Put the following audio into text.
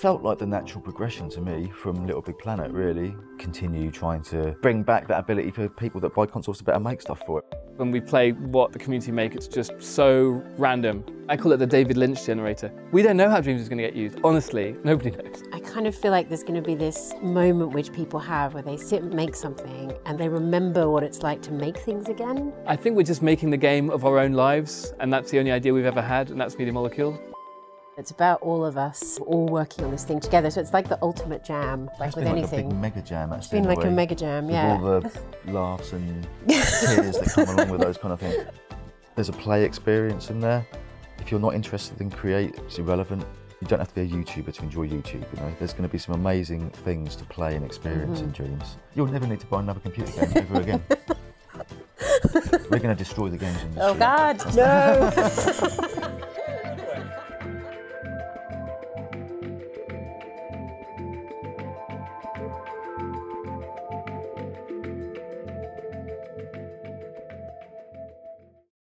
felt like the natural progression to me from Little Big Planet, really. Continue trying to bring back that ability for people that buy consoles to better make stuff for it. When we play what the community make, it's just so random. I call it the David Lynch generator. We don't know how Dreams is going to get used. Honestly, nobody knows. I kind of feel like there's going to be this moment which people have where they sit and make something and they remember what it's like to make things again. I think we're just making the game of our own lives, and that's the only idea we've ever had, and that's Media Molecule. It's about all of us all working on this thing together. So it's like the ultimate jam, like It's with been anything. like a big mega jam, actually. it's been like a mega jam, yeah. all the laughs and tears that come along with those kind of things. There's a play experience in there. If you're not interested in create, it's irrelevant. You don't have to be a YouTuber to enjoy YouTube, you know. There's going to be some amazing things to play and experience in Mm-hmm. Dreams. You'll never need to buy another computer game ever again. We're going to destroy the games industry. Oh God, no!